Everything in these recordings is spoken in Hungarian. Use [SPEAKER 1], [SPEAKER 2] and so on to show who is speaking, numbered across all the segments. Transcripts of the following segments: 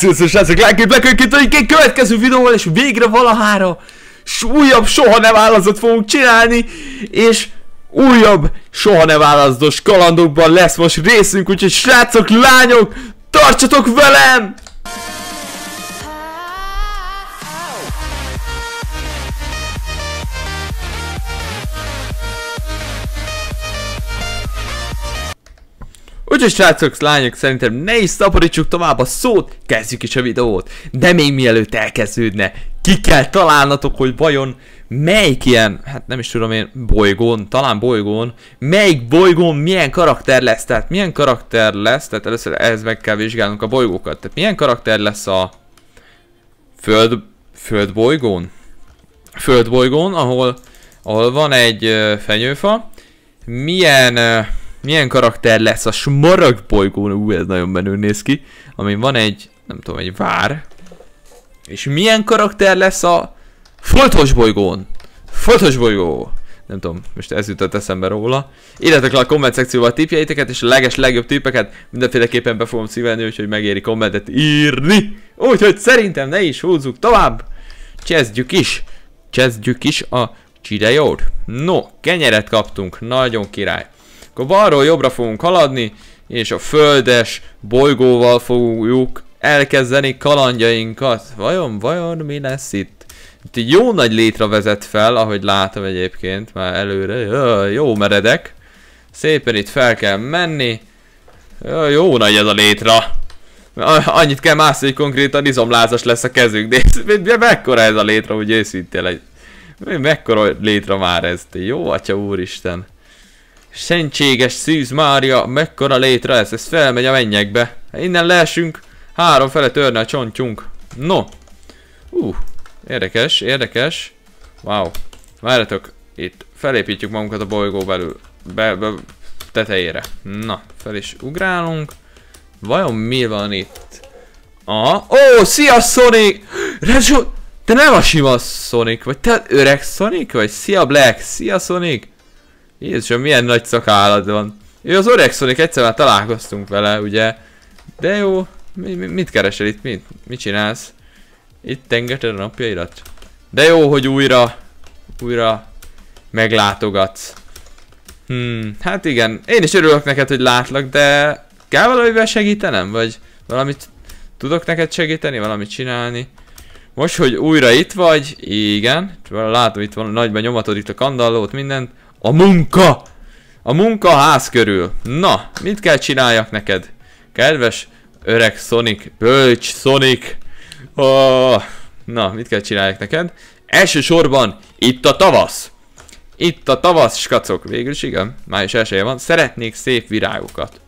[SPEAKER 1] Sziasztok, srácok, legképp hogy egy következő videóval, és végre valahára s újabb, soha nem választott fogunk csinálni, és újabb, soha nem választos kalandokban lesz most részünk, úgyhogy srácok, lányok, tartsatok velem! Úgyhogy srácok, lányok, szerintem ne is szaporítsuk tovább a szót, kezdjük is a videót. De még mielőtt elkezdődne, ki kell találnatok, hogy vajon melyik ilyen, hát nem is tudom én, bolygón, talán bolygón, melyik bolygón milyen karakter lesz, tehát milyen karakter lesz, tehát először ehhez meg kell vizsgálnunk a bolygókat, tehát milyen karakter lesz a föld, földbolygón? Földbolygón, ahol, ahol van egy fenyőfa, milyen milyen karakter lesz a smarag bolygón, ú, ez nagyon menő néz ki, amin van egy, nem tudom, egy vár, és milyen karakter lesz a foltos bolygón, foltos bolygó, nem tudom, most ez jutott eszembe róla. Írjátok le a komment szekcióba a tippjeiteket, és a leges legjobb tippeket mindenféleképpen be fogom szívelni, úgyhogy megéri kommentet írni. Úgyhogy szerintem ne is húzzuk tovább. Kezdjük is. Kezdjük is a csidejót. No, kenyeret kaptunk, nagyon király. Akkor balról jobbra fogunk haladni, és a földes bolygóval fogjuk elkezdeni kalandjainkat. Vajon, vajon mi lesz itt? Itt egy jó nagy létre vezet fel, ahogy látom egyébként, már előre. Jó meredek. Szépen itt fel kell menni. Jó nagy ez a létra. Annyit kell mászni, hogy konkrétan izomlázas lesz a kezünk. De mekkora ez a létra, úgy őszintén egy. Mekkora létra már ez? Jó atya úristen. Szentséges Szűz Mária, mekkora létre ez, ez felmegy a mennyekbe. Innen leesünk, három fele törne a csontjunk. No. Uh, érdekes, érdekes. Wow. Várjatok, itt felépítjük magunkat a bolygó belül. Be, be, tetejére. Na, fel is ugrálunk. Vajon mi van itt? Aha. Ó, oh, szia Sonic! Rezsó, te nem a sima Sonic, vagy te öreg Sonic, vagy szia Black, szia Sonic! Jézusom, milyen nagy szakállad van. Ő az öreg Sonic, egyszer már találkoztunk vele, ugye? De jó, mi, mi, mit keresel itt? Mit, mit csinálsz? Itt tengeted a napjairat? De jó, hogy újra, újra meglátogatsz. Hmm, hát igen, én is örülök neked, hogy látlak, de kell valamivel segítenem? Vagy valamit tudok neked segíteni, valamit csinálni? Most, hogy újra itt vagy, igen, látom itt van nagyban nyomatod itt a kandallót, mindent, a munka! A munka a ház körül. Na, mit kell csináljak neked? Kedves öreg Sonic, bölcs Sonic. Oh, na, mit kell csináljak neked? Elsősorban itt a tavasz. Itt a tavasz, skacok. Végül is igen, május elsője van. Szeretnék szép virágokat.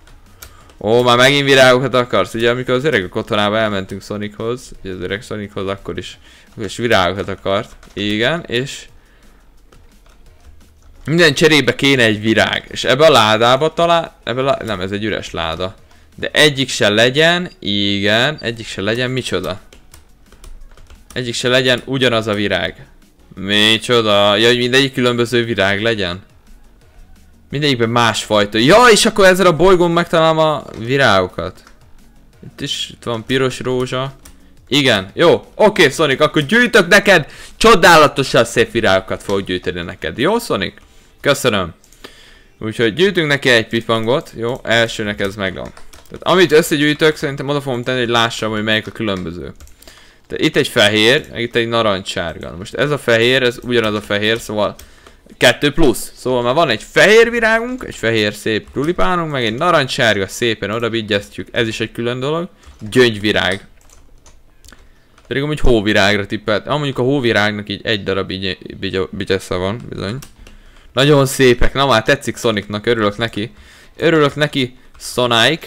[SPEAKER 1] Ó, már megint virágokat akarsz. Ugye amikor az öregek otthonába elmentünk Sonichoz, ugye az öreg Sonichoz, akkor is, is virágokat akart. Igen, és minden cserébe kéne egy virág. És ebbe a ládába talán... Ebbe a, nem, ez egy üres láda. De egyik se legyen, igen, egyik se legyen, micsoda? Egyik se legyen ugyanaz a virág. Micsoda? Ja, hogy mindegyik különböző virág legyen? Mindegyikben másfajta. Ja, és akkor ezzel a bolygón megtalálom a virágokat. Itt is itt van piros rózsa. Igen, jó, oké Sonic, akkor gyűjtök neked, csodálatosan szép virágokat fogok gyűjteni neked. Jó Sonic? Köszönöm. Úgyhogy gyűjtünk neki egy pipangot. Jó, elsőnek ez megvan. Tehát amit összegyűjtök, szerintem oda fogom tenni, hogy lássam, hogy melyik a különböző. Tehát itt egy fehér, meg itt egy narancssárga. Most ez a fehér, ez ugyanaz a fehér, szóval 2 plusz. Szóval már van egy fehér virágunk, egy fehér szép tulipánunk, meg egy narancssárga szépen oda vigyeztjük. Ez is egy külön dolog. Gyöngyvirág. Pedig amúgy hóvirágra tippelt. Ah, mondjuk a hóvirágnak így egy darab így, van, bizony. Nagyon szépek. Na már tetszik Sonicnak, örülök neki. Örülök neki Sonic.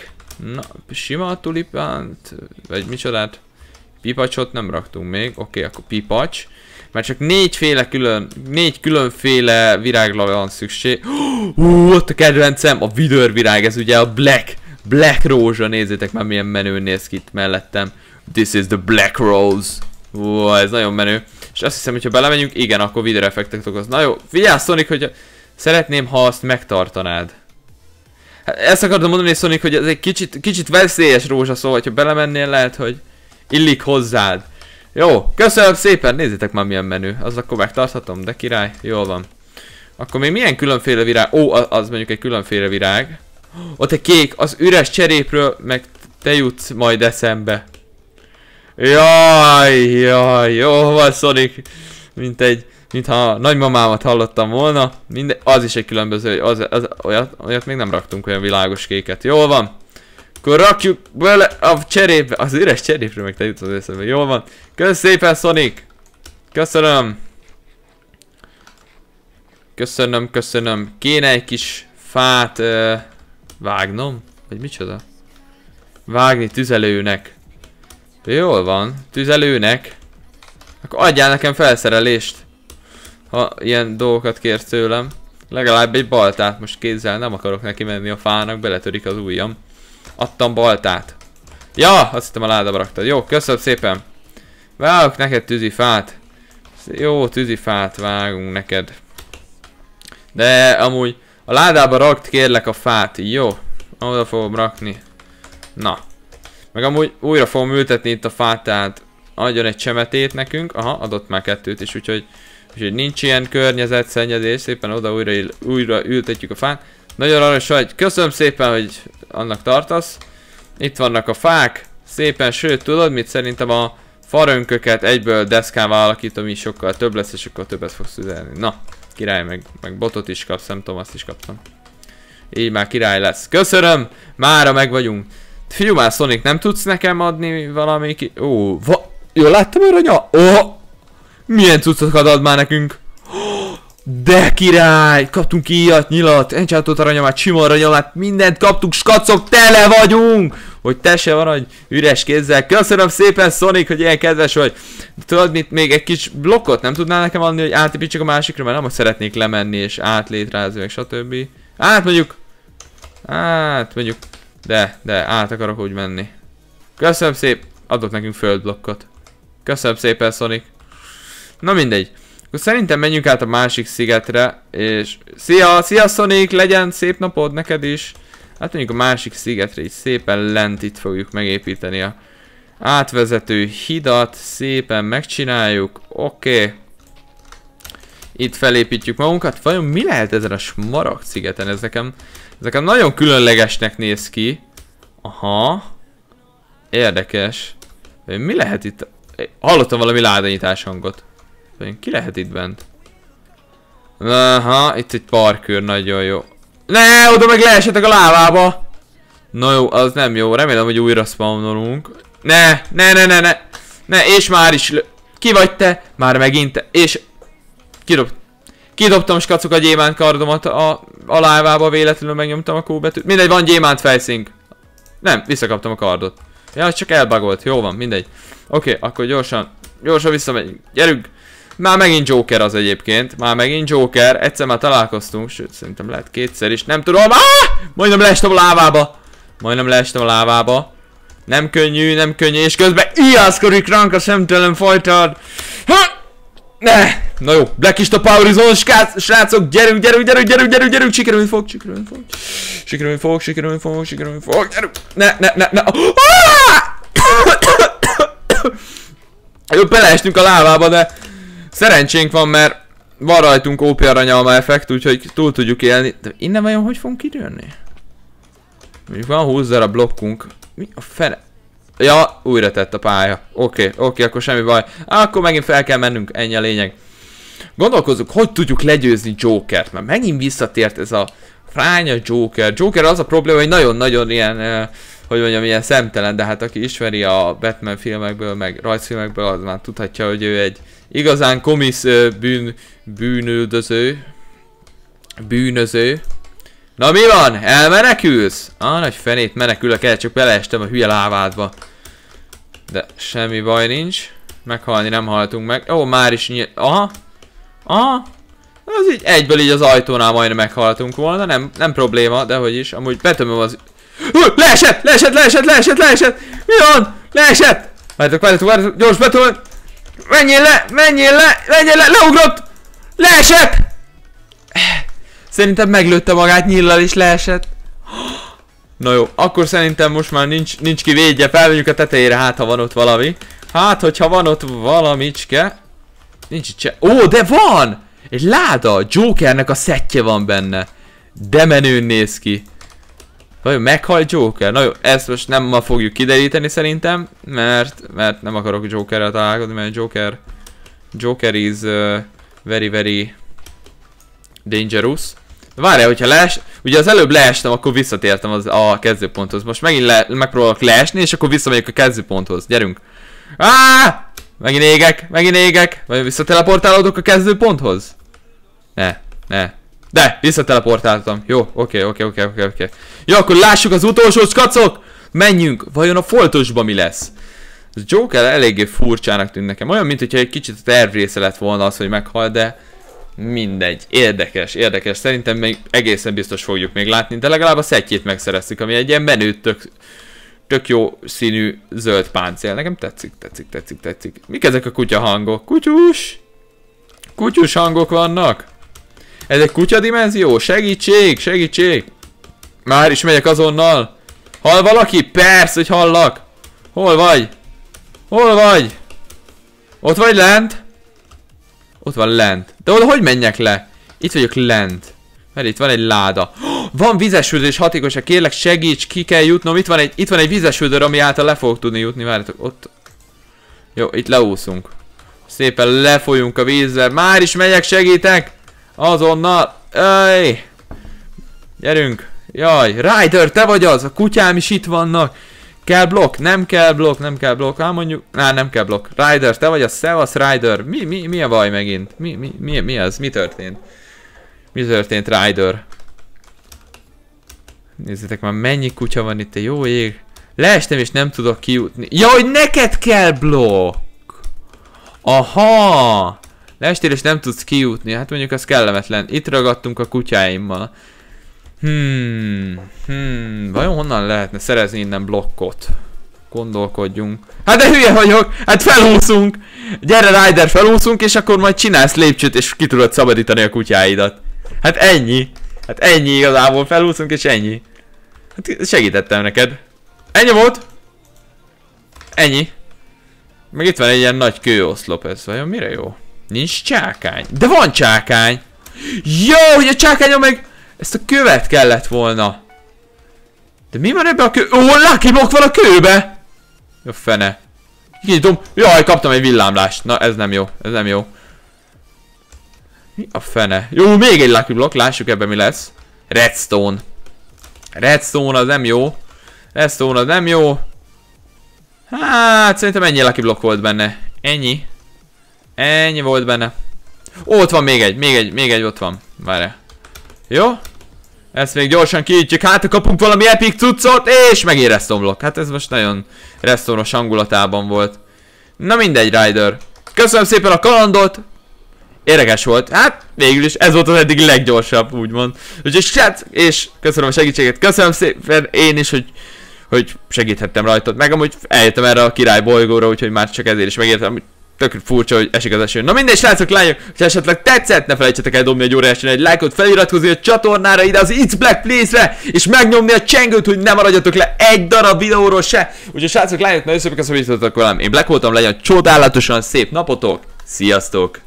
[SPEAKER 1] Na, sima tulipánt, vagy micsodát? Pipacsot nem raktunk még. Oké, okay, akkor pipacs. Mert csak négyféle külön, négy különféle virágra van szükség. Hú, ott a kedvencem, a vidőrvirág, ez ugye a black, black rózsa, nézzétek már milyen menő néz ki itt mellettem. This is the black rose. Hú, ez nagyon menő. És azt hiszem, hogyha belemegyünk, igen, akkor video effektet okoz. Na jó, figyelj Sonic, hogy szeretném, ha azt megtartanád. Hát ezt akartam mondani Sonic, hogy ez egy kicsit, kicsit veszélyes rózsaszó, hogyha belemennél lehet, hogy illik hozzád. Jó, köszönöm szépen, nézzétek már milyen menü. Az akkor megtarthatom, de király, jól van. Akkor még milyen különféle virág? Ó, az mondjuk egy különféle virág. Ott egy kék, az üres cserépről meg te jutsz majd eszembe. Jaj, jaj, jó van Sonic. Mint egy, mintha nagymamámat hallottam volna. Minden, az is egy különböző, az, az, olyat, olyat még nem raktunk olyan világos kéket. Jól van. Akkor rakjuk bele a cserépbe, az üres cserépre meg te az eszembe. Jól van. Köszönöm szépen Sonic. Köszönöm. Köszönöm, köszönöm. Kéne egy kis fát uh, vágnom? Vagy micsoda? Vágni tüzelőnek. Jól van, tüzelőnek. Akkor adjál nekem felszerelést. Ha ilyen dolgokat kérsz tőlem. Legalább egy baltát most kézzel nem akarok neki menni a fának, beletörik az ujjam. Adtam baltát. Ja, azt hittem a ládába raktad. Jó, köszönöm szépen. Vágok neked tűzifát. Jó, tűzifát vágunk neked. De amúgy a ládába rakt kérlek a fát. Jó, oda fogom rakni. Na. Meg amúgy újra fogom ültetni itt a fát, tehát adjon egy csemetét nekünk. Aha, adott már kettőt is, úgyhogy, úgyhogy nincs ilyen környezetszennyezés. Szépen oda újra, újra ültetjük a fát. Nagyon aranyos vagy. Köszönöm szépen, hogy annak tartasz. Itt vannak a fák. Szépen, sőt, tudod mit? Szerintem a farönköket egyből deszkával alakítom, így sokkal több lesz, és sokkal többet fogsz üzelni. Na, király, meg, meg botot is kapsz, nem tudom, azt is kaptam. Így már király lesz. Köszönöm! Mára meg vagyunk. Figyelj már, Sonic, nem tudsz nekem adni valami ki... Ó, va... Jó, láttam aranya? Ó! Milyen cuccokat ad már nekünk? De király! Kaptunk ilyet, nyilat, encsátott aranyamát, sima aranyamát, mindent kaptunk, skacok, tele vagyunk! Hogy te se van, hogy üres kézzel. Köszönöm szépen, Sonic, hogy ilyen kedves vagy. Tudod mit, még egy kis blokkot nem tudnál nekem adni, hogy átépítsük a másikra, mert nem, hogy szeretnék lemenni és átlétrázni, meg stb. Át mondjuk. Át mondjuk. De, de át akarok úgy menni. Köszönöm szép. Adott nekünk földblokkot. Köszönöm szépen, Sonic. Na mindegy. Akkor szerintem menjünk át a másik szigetre, és... Szia, szia Sonic, legyen szép napod neked is. Hát mondjuk a másik szigetre is szépen lent itt fogjuk megépíteni a átvezető hidat, szépen megcsináljuk, oké. Okay. Itt felépítjük magunkat, vajon mi lehet ezen a smaragd szigeten? Ez nekem, ez nekem nagyon különlegesnek néz ki. Aha. Érdekes. Mi lehet itt? Hallottam valami ládanyítás hangot. Ki lehet itt bent? Aha, itt egy parkőr, nagyon jó. Ne, oda meg leesetek a lávába! Na jó, az nem jó. Remélem, hogy újra spawnolunk. Ne, ne, ne, ne, ne. Ne, és már is Ki vagy te? Már megint te. És... Kidob... Kidobtam skacok a gyémánt kardomat a, a lávába, véletlenül megnyomtam a kóbetűt. Mindegy, van gyémánt fejszink. Nem, visszakaptam a kardot. Ja, csak elbagolt. Jó van, mindegy. Oké, okay, akkor gyorsan, gyorsan visszamegyünk. Gyerünk! Már megint Joker az egyébként, már megint Joker, egyszer már találkoztunk, sőt szerintem lehet kétszer is, nem tudom, ah! Majdnem leestem a lávába! Majdnem leestem a lávába. Nem könnyű, nem könnyű, és közben ijászkodik ránk a szemtelen fajtad. Ha! Ne! Na jó, Black is Power Zone, srácok, gyerünk, gyerünk, gyerünk, gyerünk, gyerünk, gyerünk, sikerülni fog, sikerülni fog. Sikerülni fog, sikerülni fog, sikerülni fog, gyerünk. Ne, ne, ne, ne. Ah! Jó, beleestünk a lávába, de Szerencsénk van, mert van rajtunk OP aranyalma effekt, úgyhogy túl tudjuk élni. De innen vajon hogy fogunk kijönni? Mondjuk van 20 a blokkunk. Mi a fene? Ja, újra tett a pálya. Oké, okay, oké, okay, akkor semmi baj. Akkor megint fel kell mennünk, ennyi a lényeg. Gondolkozzuk, hogy tudjuk legyőzni Jokert, mert megint visszatért ez a fránya Joker. Joker az a probléma, hogy nagyon-nagyon ilyen, eh, hogy mondjam, ilyen szemtelen, de hát aki ismeri a Batman filmekből, meg rajzfilmekből, az már tudhatja, hogy ő egy igazán komisz bűn, bűnöldöző. Bűnöző. Na mi van? Elmenekülsz? Ah, nagy fenét menekülök el, csak beleestem a hülye lávádba. De semmi baj nincs. Meghalni nem haltunk meg. Ó, már is nyílt. Aha. Aha. Az így egyből így az ajtónál majdnem meghaltunk volna, nem, nem probléma, de hogy is. Amúgy betömöm az... Hú, leesett, leesett, leesett, leesett, leesett! Mi van? Leesett! Várjátok, várjátok, várjátok, gyors betömöm! Menjél le! Menjél le! Menjél le! Leugrott! Leesett! Szerintem meglőtte magát nyillal és leesett. Na jó, akkor szerintem most már nincs, nincs ki védje, felmegyünk a tetejére, hát ha van ott valami. Hát, hogyha van ott valamicske. Nincs itt se. Ó, de van! Egy láda! Jokernek a szettje van benne. De menőn néz ki. Vajon meghal Joker? Na jó, ezt most nem ma fogjuk kideríteni szerintem, mert, mert nem akarok Jokerrel találkozni, mert Joker Joker is uh, very very dangerous. Várjál, hogyha lees... Ugye az előbb leestem, akkor visszatértem az, a kezdőponthoz. Most megint le, megpróbálok leesni, és akkor visszamegyek a kezdőponthoz. Gyerünk! Áááá! Megint égek, megint égek. Vagy visszateleportálódok a kezdőponthoz? Ne, ne. De, visszateleportáltam. Jó, oké, oké, oké, oké, oké. Jó, akkor lássuk az utolsó skacok! Menjünk! Vajon a foltosba mi lesz? Ez Joker eléggé furcsának tűnt nekem. Olyan, mint hogyha egy kicsit a tervrésze lett volna az, hogy meghal, de mindegy. Érdekes, érdekes. Szerintem még egészen biztos fogjuk még látni, de legalább a szettjét megszereztük, ami egy ilyen menő, tök, tök jó színű zöld páncél. Nekem tetszik, tetszik, tetszik, tetszik. Mik ezek a kutya hangok? Kutyus! Kutyus hangok vannak? Ez egy kutya dimenzió? Segítség, segítség! Már is megyek azonnal. Hall valaki? Persze, hogy hallak. Hol vagy? Hol vagy? Ott vagy lent? Ott van lent. De oda hogy menjek le? Itt vagyok lent. Mert itt van egy láda. Van vizesődés hatékonyság, kérlek segíts, ki kell jutnom. Itt van egy, itt van egy vizesődő, ami által le fogok tudni jutni. Várjatok, ott. Jó, itt leúszunk. Szépen lefolyunk a vízzel. Már is megyek, segítek! Azonnal. Ej! Gyerünk! Jaj, Ryder, te vagy az! A kutyám is itt vannak! Kell blokk? Nem kell blokk, nem kell blokk. Hát mondjuk, Á, nem kell blokk. Ryder, te vagy a Szevasz Ryder. Mi, mi, mi a baj megint? Mi, mi, mi, mi az? Mi történt? Mi történt Ryder? Nézzétek már mennyi kutya van itt, jó ég. Leestem és nem tudok kijutni. Ja, hogy neked kell blokk! Aha! Leestél és nem tudsz kijutni, hát mondjuk az kellemetlen. Itt ragadtunk a kutyáimmal. Hmm, hmm, vajon honnan lehetne szerezni innen blokkot? Gondolkodjunk. Hát de hülye vagyok! Hát felúszunk! Gyere Ryder, felúszunk, és akkor majd csinálsz lépcsőt, és ki tudod szabadítani a kutyáidat. Hát ennyi. Hát ennyi igazából, felúszunk, és ennyi. Hát segítettem neked. Ennyi volt? Ennyi. Meg itt van egy ilyen nagy kőoszlop, ez vajon mire jó? Nincs csákány. De van csákány! Jó, hogy a csákányon meg... Ezt a követ kellett volna. De mi van ebbe a kő... Ó, Lucky Block van a kőbe! Jó fene. Kinyitom. Jaj, kaptam egy villámlást. Na, ez nem jó. Ez nem jó. Mi a fene? Jó, még egy Lucky Block. Lássuk ebben mi lesz. Redstone. Redstone az nem jó. Redstone az nem jó. Hát, szerintem ennyi Lucky Block volt benne. Ennyi. Ennyi volt benne. Ó, ott van még egy, még egy, még egy ott van. Várj. Jó? Ezt még gyorsan kiítjük, hát kapunk valami epic cuccot, és megint restomlok. Hát ez most nagyon restoros hangulatában volt. Na mindegy, Rider. Köszönöm szépen a kalandot. Érdekes volt. Hát végül is ez volt az eddig leggyorsabb, úgymond. Úgyhogy srác, és köszönöm a segítséget. Köszönöm szépen én is, hogy hogy segíthettem rajtad. Meg amúgy eljöttem erre a király bolygóra, úgyhogy már csak ezért is megértem, tök furcsa, hogy esik az eső. Na mindegy, srácok, lányok, ha esetleg tetszett, ne felejtsetek el dobni egy óriási egy lájkot, feliratkozni a csatornára ide az It's Black Please-re, és megnyomni a csengőt, hogy ne maradjatok le egy darab videóról se. Úgyhogy srácok, lányok, nagyon szépen köszönöm, hogy velem. Én Black voltam, legyen csodálatosan szép napotok. Sziasztok!